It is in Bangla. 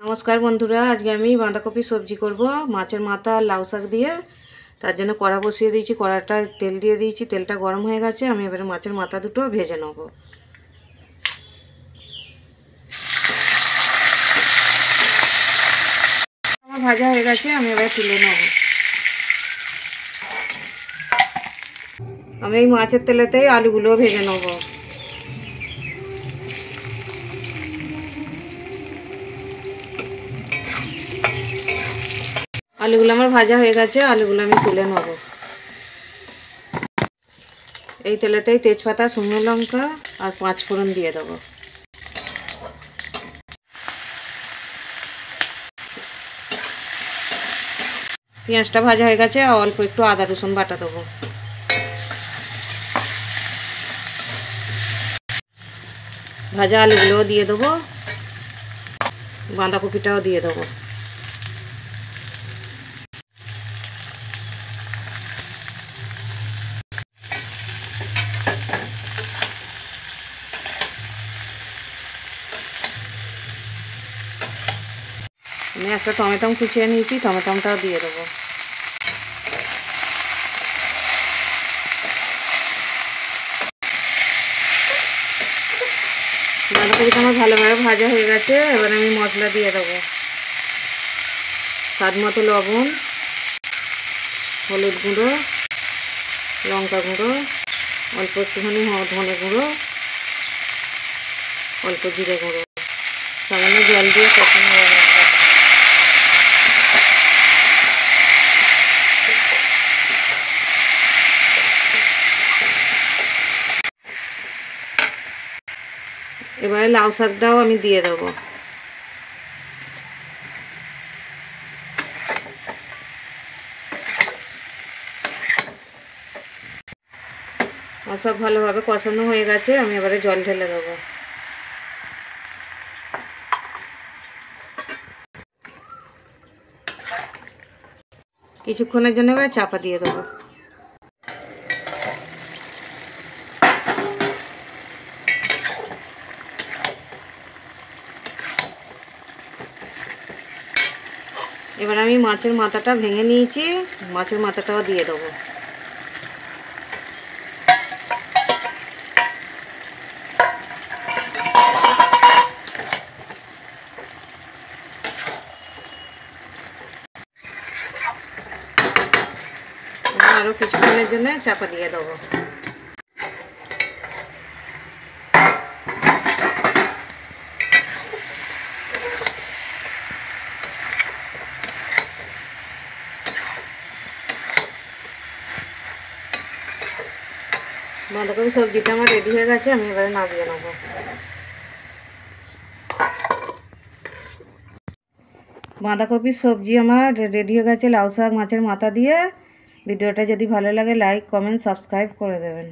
নমস্কার বন্ধুরা, আজকে আমি বাঁধাকপি সবজি করব, মাছের মাথা আর লাউ শাক দিয়ে। তার জন্য কড়া বসিয়ে দিয়েছি, কড়াটা তেল দিয়ে দিয়েছি, তেলটা গরম হয়ে গেছে, আমি এবারে মাছের মাথা দুটো ভেজে নেব। আমার ভাজা হয়ে গেছে, আমি এবারে তুলে নেব। আমি এই মাছের তেলেতেই আলুগুলো ভেজে নেব। আলুগুলো আমার ভাজা হয়ে গেছে, আলুগুলো আমি তুলে নেব। এই তেলেতেই তেজপাতা, শুকনো লঙ্কা আর পাঁচ ফোড়ন দিয়ে দেবো। পেঁয়াজটা ভাজা হয়ে গেছে, আর অল্প একটু আদা, রসুন বাটা দেবো। ভাজা আলুগুলোও দিয়ে দেবো, বাঁধাকপিটাও দিয়ে দেবো। আমি একটা টমেটম কুচিয়ে নিয়েছি, টমেটমটাও দিয়ে দেবো। বাঁধাকপিটা আমার ভালোভাবে ভাজা হয়ে গেছে, এবার আমি মশলা দিয়ে দেবো। স্বাদ মতো লবণ, হলুদ গুঁড়ো, লঙ্কা গুঁড়ো, অল্প একটুখানি ধনে গুঁড়ো, অল্প জিরে গুঁড়ো। সামান্য জল দিয়ে কখনো এবারে লাউ শাকটাও আমি দিয়ে দেবো। সব ভালোভাবে কষানো হয়ে গেছে, আমি এবারে জল ঢেলে দেবো। কিছুক্ষণের জন্য এবার চাপা দিয়ে দেবো। এবার আমি মাছের মাথাটা ভেঙে নিয়েছি, মাছের মাথাটাও দিয়ে দেবো। আরও কিছুক্ষণের জন্য চাপা দিয়ে দেবো। বাঁধাকপি সবজিটা আমার রেডি হয়ে গেছে, আমি এবারে নামিয়ে নেব। বাঁধাকপির সবজি আমার রেডি হয়ে গেছে, লাউ শাক মাছের মাথা দিয়ে। ভিডিওটা যদি ভালো লাগে লাইক কমেন্ট সাবস্ক্রাইব করে দেবেন।